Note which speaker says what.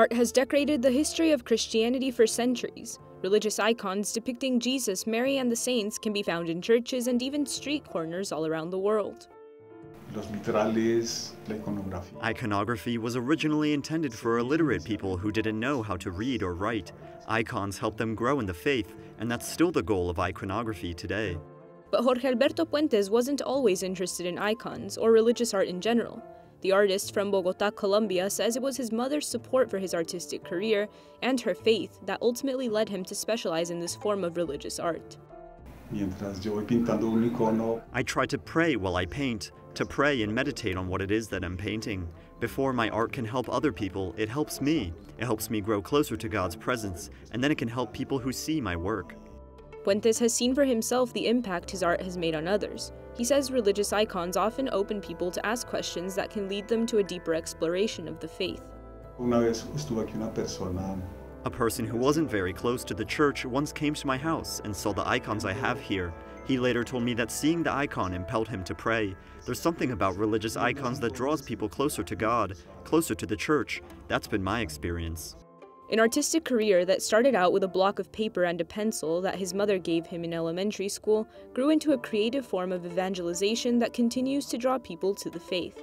Speaker 1: Art has decorated the history of Christianity for centuries. Religious icons depicting Jesus, Mary, and the saints can be found in churches and even street corners all around the world.
Speaker 2: Iconography was originally intended for illiterate people who didn't know how to read or write. Icons helped them grow in the faith, and that's still the goal of iconography today.
Speaker 1: But Jorge Alberto Puentes wasn't always interested in icons or religious art in general. The artist from Bogota, Colombia says it was his mother's support for his artistic career and her faith that ultimately led him to specialize in this form of religious art.
Speaker 2: I try to pray while I paint, to pray and meditate on what it is that I'm painting. Before my art can help other people, it helps me. It helps me grow closer to God's presence, and then it can help people who see my work.
Speaker 1: Puentes has seen for himself the impact his art has made on others. He says religious icons often open people to ask questions that can lead them to a deeper exploration of the faith.
Speaker 2: A person who wasn't very close to the church once came to my house and saw the icons I have here. He later told me that seeing the icon impelled him to pray. There's something about religious icons that draws people closer to God, closer to the church. That's been my experience.
Speaker 1: An artistic career that started out with a block of paper and a pencil that his mother gave him in elementary school grew into a creative form of evangelization that continues to draw people to the faith.